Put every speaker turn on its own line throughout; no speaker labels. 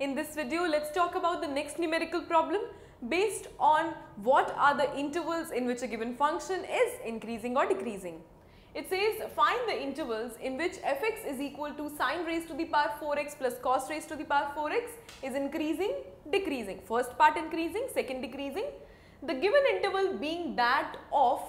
In this video, let's talk about the next numerical problem based on what are the intervals in which a given function is increasing or decreasing. It says find the intervals in which fx is equal to sine raised to the power 4x plus cos raised to the power 4x is increasing, decreasing. First part increasing, second decreasing. The given interval being that of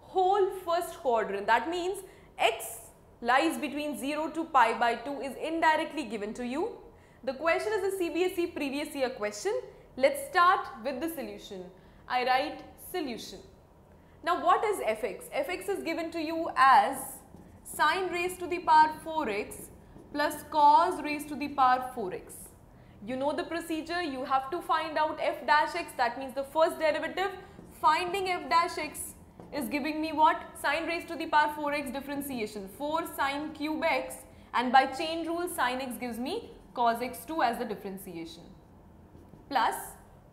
whole first quadrant. That means x lies between 0 to pi by 2 is indirectly given to you. The question is a CBSE previous year question. Let's start with the solution. I write solution. Now what is fx? fx is given to you as sine raised to the power 4x plus cos raised to the power 4x. You know the procedure, you have to find out f dash x that means the first derivative. Finding f dash x is giving me what? Sine raised to the power 4x differentiation 4 sine cube x and by chain rule sine x gives me cos x2 as the differentiation plus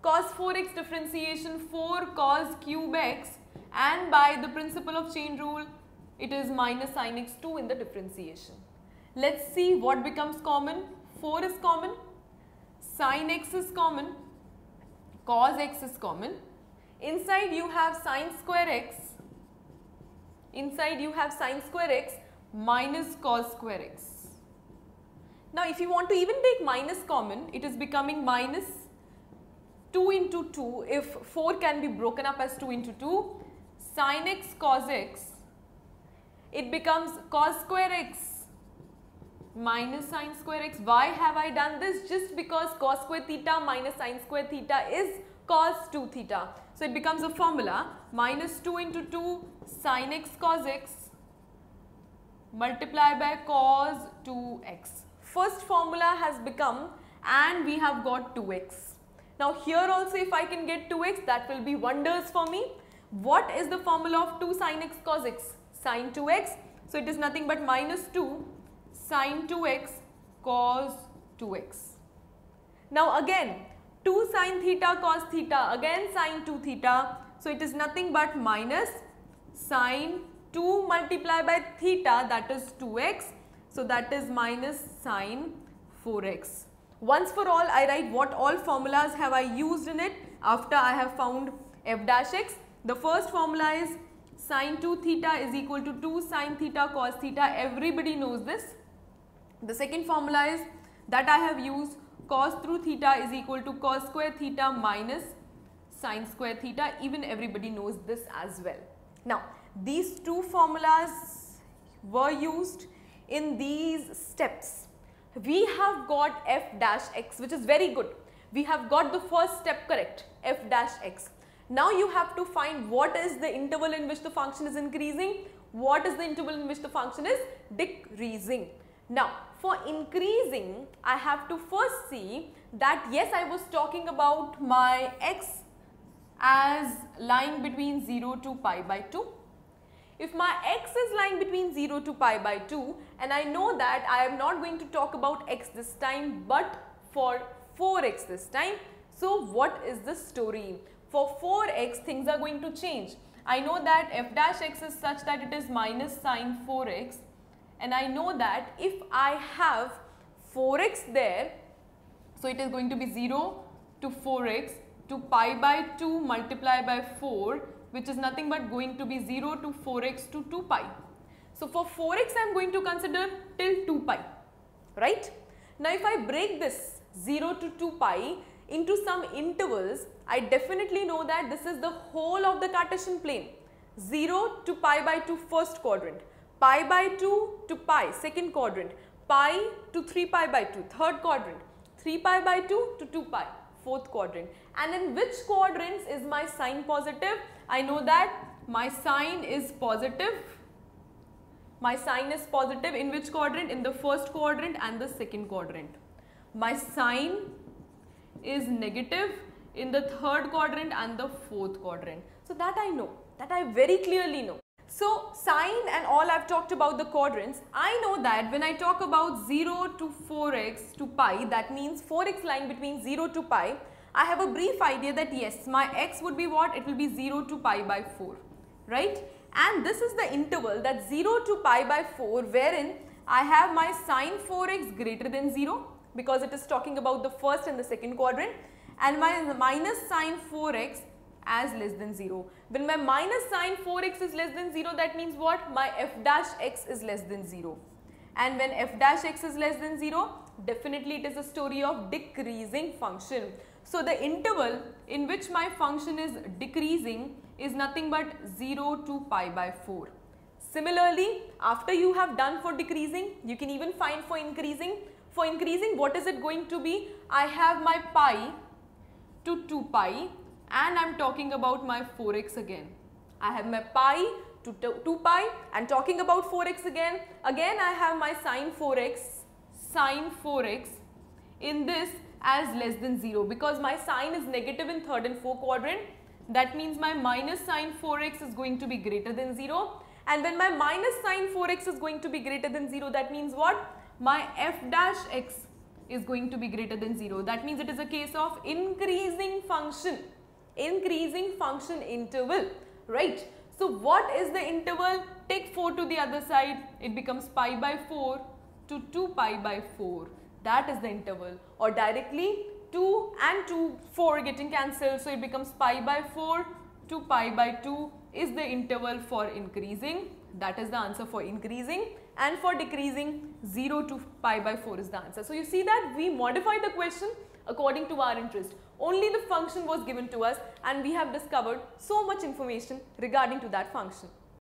cos 4x differentiation 4 cos cube x and by the principle of chain rule it is minus sin x2 in the differentiation. Let's see what becomes common. 4 is common, sin x is common, cos x is common. Inside you have sine square x, inside you have sine square x minus cos square x. Now if you want to even take minus common, it is becoming minus 2 into 2 if 4 can be broken up as 2 into 2 sin x cos x it becomes cos square x minus sine square x. Why have I done this? Just because cos square theta minus sine square theta is cos 2 theta. So it becomes a formula minus 2 into 2 sin x cos x multiply by cos 2x. First formula has become and we have got 2x. Now here also if I can get 2x that will be wonders for me. What is the formula of 2 sin x cos x? Sin 2x. So it is nothing but minus 2 sin 2x cos 2x. Now again 2 sin theta cos theta again sin 2 theta. So it is nothing but minus sin 2 multiplied by theta that is 2x. So that is minus sine 4x. Once for all I write what all formulas have I used in it after I have found f dash x. The first formula is sine 2 theta is equal to 2 sine theta cos theta. Everybody knows this. The second formula is that I have used cos through theta is equal to cos square theta minus sine square theta. Even everybody knows this as well. Now, these two formulas were used in these steps. We have got f dash x which is very good. We have got the first step correct f dash x. Now you have to find what is the interval in which the function is increasing, what is the interval in which the function is decreasing. Now for increasing I have to first see that yes I was talking about my x as lying between 0 to pi by 2. If my x is lying between 0 to pi by 2 and I know that I am not going to talk about x this time but for 4x this time. So what is the story? For 4x things are going to change. I know that f dash x is such that it is minus sine 4x and I know that if I have 4x there, so it is going to be 0 to 4x to pi by 2 multiply by 4 which is nothing but going to be 0 to 4x to 2 pi. So for 4x I am going to consider till 2 pi, right. Now if I break this 0 to 2 pi into some intervals, I definitely know that this is the whole of the Cartesian plane 0 to pi by 2 first quadrant, pi by 2 to pi second quadrant, pi to 3 pi by 2 third quadrant, 3 pi by 2 to 2 pi fourth quadrant and in which quadrants is my sine positive? I know that my sine is positive. My sine is positive in which quadrant? In the first quadrant and the second quadrant. My sine is negative in the third quadrant and the fourth quadrant. So that I know, that I very clearly know. So sine and all I've talked about the quadrants, I know that when I talk about 0 to 4x to pi, that means 4x lying between 0 to pi, I have a brief idea that yes, my x would be what? It will be 0 to pi by 4, right? And this is the interval that 0 to pi by 4 wherein I have my sine 4x greater than 0, because it is talking about the first and the second quadrant and my minus sine 4x as less than 0. When my minus sine 4x is less than 0 that means what? My f dash x is less than 0 and when f dash x is less than 0 definitely it is a story of decreasing function. So the interval in which my function is decreasing is nothing but 0 to pi by 4. Similarly, after you have done for decreasing, you can even find for increasing. For increasing, what is it going to be? I have my pi to 2 pi and I am talking about my 4x again. I have my pi to 2 pi and talking about 4x again. Again, I have my sine 4x, sine 4x in this as less than 0 because my sine is negative in third and fourth quadrant. That means my minus sine 4x is going to be greater than 0 and when my minus sine 4x is going to be greater than 0 that means what? My f dash x is going to be greater than 0. That means it is a case of increasing function, increasing function interval, right? So what is the interval? Take 4 to the other side, it becomes pi by 4 to 2 pi by 4. That is the interval or directly 2 and 2, 4 getting cancelled. So it becomes pi by 4 to pi by 2 is the interval for increasing that is the answer for increasing and for decreasing 0 to pi by 4 is the answer. So you see that we modify the question according to our interest. Only the function was given to us and we have discovered so much information regarding to that function.